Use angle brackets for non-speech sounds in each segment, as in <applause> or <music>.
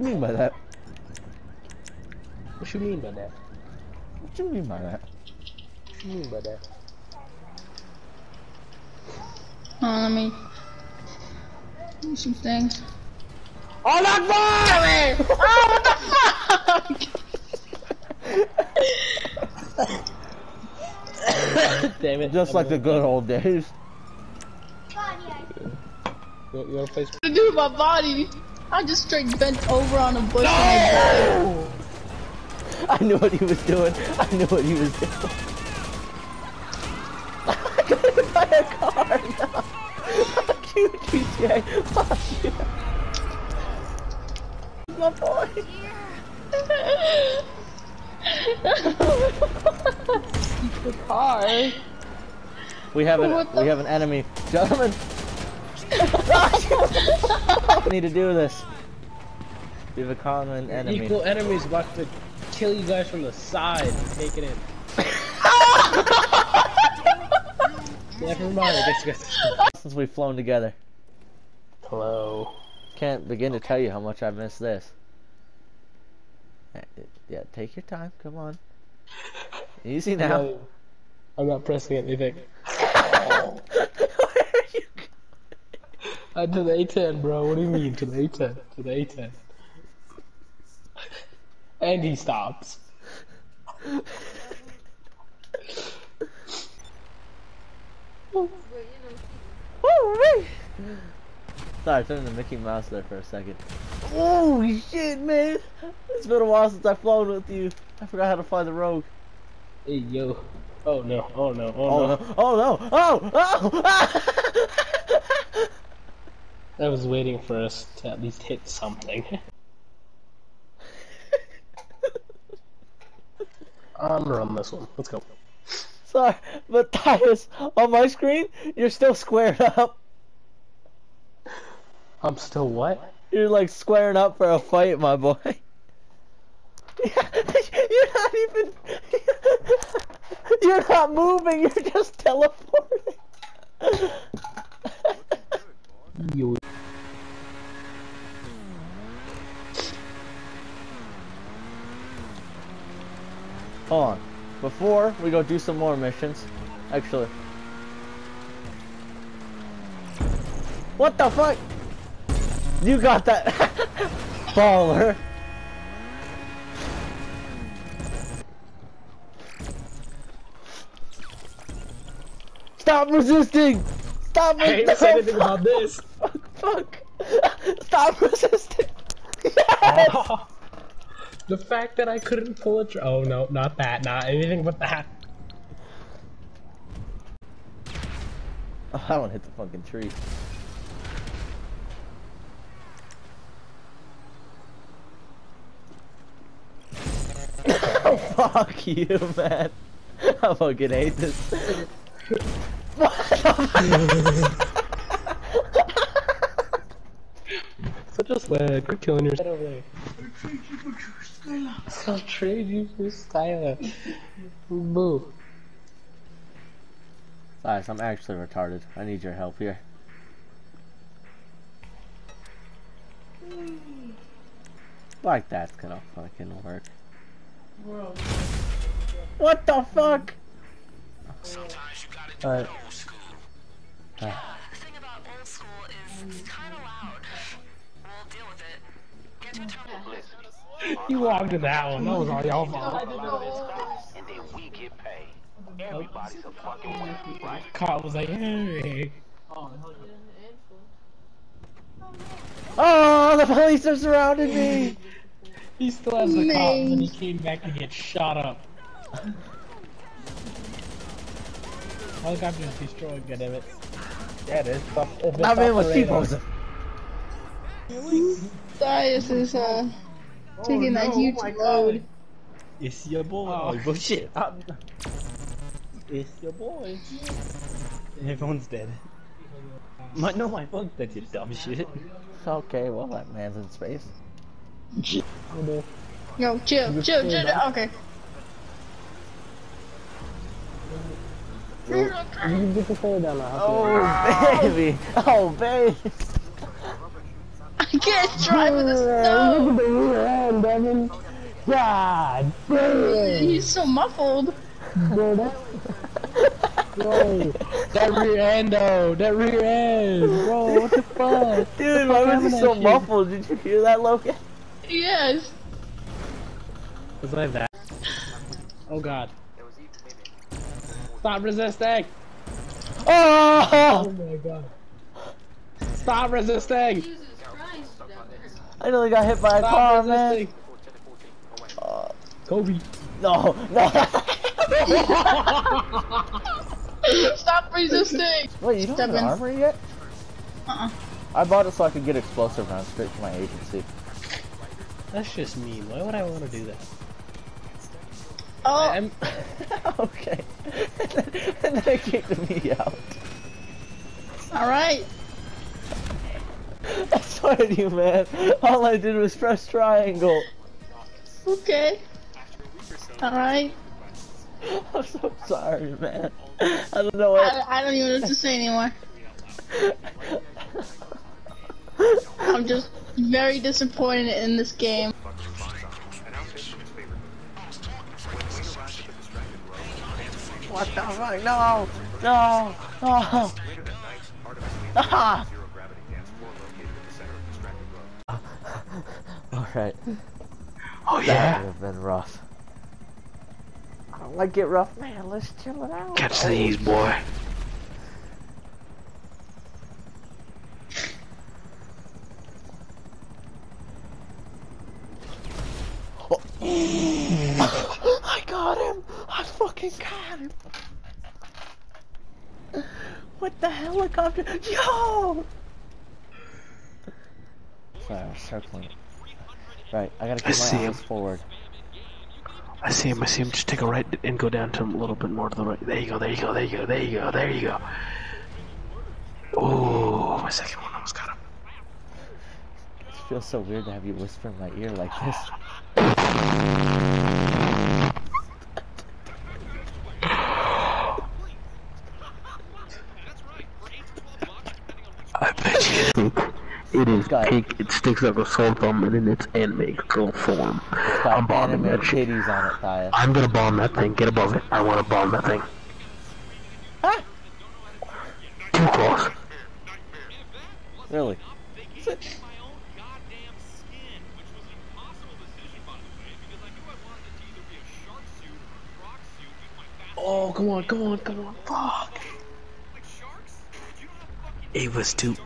mean by that? What you mean by that? What you mean by that? What you mean by that? Hold on, let me do some things. Oh, that boy! <laughs> Oh, what the fuck? Damn it. Just like the good old days. You, you wanna play? to do with my body? I just straight bent over on a bush and I died. I knew what he was doing. I knew what he was doing. <laughs> I got hit by a car. No. Fuck you, GTA. Fuck you. My boy. <laughs> the car. We have an we have an enemy, gentlemen. We need to do this. We have a common enemy. Equal enemies about to kill you guys from the side. Take it in. <laughs> Never mind. I guess you guys. Since we've flown together, Hello. can't begin to tell you how much I miss this. Eh, Yeah, take your time. Come on. Easy now. not, I'm not pressing anything. <laughs> Where are you? Uh, to the A10, bro. What do you mean to the A10? To the A10. And he stops. Woo-wee. Sorry, I turned to Mickey Mouse there for a second. Oh shit, man! It's been a while since I've flown with you. I forgot how to fly the Rogue. Hey, yo. Oh no, oh no, oh, Oh no. no! Oh no! Oh! Oh! Ah! <laughs> I was waiting for us to at least hit something. <laughs> I'm gonna run this one. Let's go. Sorry, but Titus, on my screen, you're still squared up. I'm still what? You're like squaring up for a fight, my boy. <laughs> You're not even. <laughs> You're not moving. You're just teleporting. You. Hold on. Before we go do some more missions, actually. What the fuck? You got that <laughs> baller. Stop resisting! Stop I ain't resisting! say anything about <laughs> this. Fuck, fuck! Stop <laughs> resisting! Oh. Yes! the fact that I couldn't pull a tr- Oh no, not that, not anything but that. Oh, <laughs> I don't hit the fucking tree. oh, fuck you, man. I fucking hate this. What the Such a swag. Quit killing yourself over there. I'll trade you for Skylar. Boo. Guys, I'm actually retarded. I need your help here. Like that's gonna fucking work. What the fuck? Alright. The thing about old school is it's kind of loud. We'll deal with it. Get to a terminal. You walked in that one. That was all y'all fault. and then we get paid. Everybody's a fucking winner, right? Kyle was like, hey. Oh, the police have surrounded me! He still has the cops and he came back to get shot up. Helicopter's destroyed, goddammit. Yeah, it is. Stop- if it's That man off was the radar- T-posing. Dias is uh taking that no, huge oh my God. load. It's your boy. Oh, <laughs> bullshit. It's your boy. Everyone's dead. My, no, my phone's dead, you dumb shit. Okay, well that man's in space. No, chill, chill, chill. Okay. You can get the fire down now. Oh baby! Oh baby! I can't drive in the snow. God He's so muffled. Bro, That rear endo, that rear end, bro, what the fuck? <laughs> Dude, why was he so to that shit? muffled? Did you hear that, Logan? Yes. Was I that? Oh god. Stop resisting! Oh! Oh my god. Stop resisting! I nearly got hit by a car, Stop man. resisting! Uh, Kobe. no, no. <laughs> Stop resisting. Wait, you don't have an Seven. armor yet? Uh-uh. I bought it so I could get explosive rounds straight to my agency. That's just mean. Why would I want to do that? Oh, I'm, <laughs> okay. and then it kicked me out. all right. <laughs> I to you, man. All I did was press triangle. Okay. All right. <laughs> I'm so sorry, man. I don't know what. I, I don't even know what to say anymore. I'm just very disappointed in this game. What the fuck? No! No! No! Ah! <laughs> Alright. oh That yeah? would have been rough. I don't like it rough, man. Let's chill it out. Catch these, boy. I got him! I fucking got him! What the helicopter? Yo! Sorry, I was circling. Right, I gotta I keep see my him. eyes forward. I see him, I see him. Just take a right and go down to him a little bit more to the right. There you go, there you go, there you go, there you go, there you go. Oh, my second one almost got him. It feels so weird to have you whisper in my ear like this. I bet you think it is Got it. pink, it sticks like a sore thumb, and in its anime girl form. It's I'm bombing anime that shit. on it, Thea. I'm gonna bomb that thing. Get above it. I wanna bomb that thing. Ah! Too close. Really? Oh, come on, come on, come on. Fuck. It was too.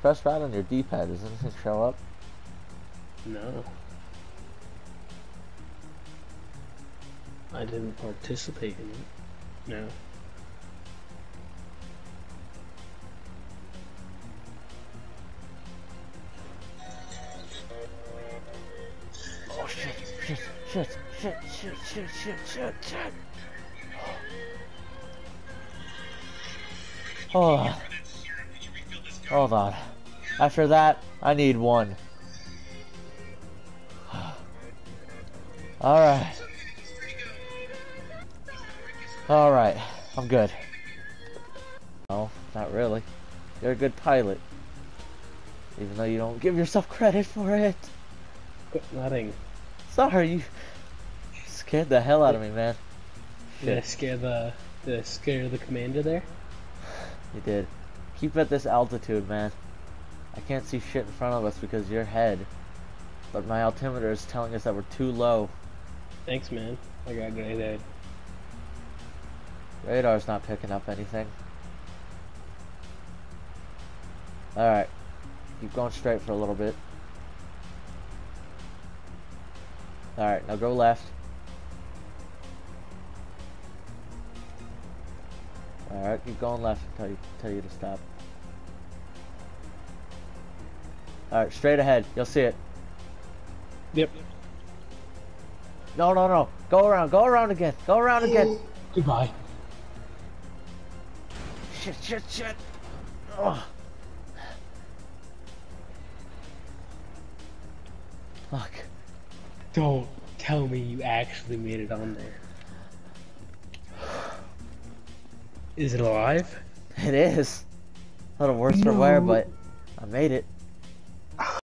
Press right on your D-pad, doesn't it show up? No. I didn't participate in it. No. Oh shit, shit, shit, shit, shit, shit, shit, shit, shit. Oh. Hold on. After that, I need one. Alright. Alright, I'm good. No, not really. You're a good pilot. Even though you don't give yourself credit for it. Quit nothing. Sorry, you scared the hell out of me, man. Did I scare the did I scare the commander there? You did. Keep at this altitude, man. I can't see shit in front of us because of your head. But my altimeter is telling us that we're too low. Thanks man. I got great head. Radar's not picking up anything. Alright. Keep going straight for a little bit. Alright, now go left. Alright, keep going left until you, tell you to stop. Alright, straight ahead. You'll see it. Yep. No, no, no. Go around. Go around again. Go around again. Goodbye. Shit, shit, shit. Ugh. Fuck. Don't tell me you actually made it on there. Is it alive? It is. A little worse for wear, but I made it.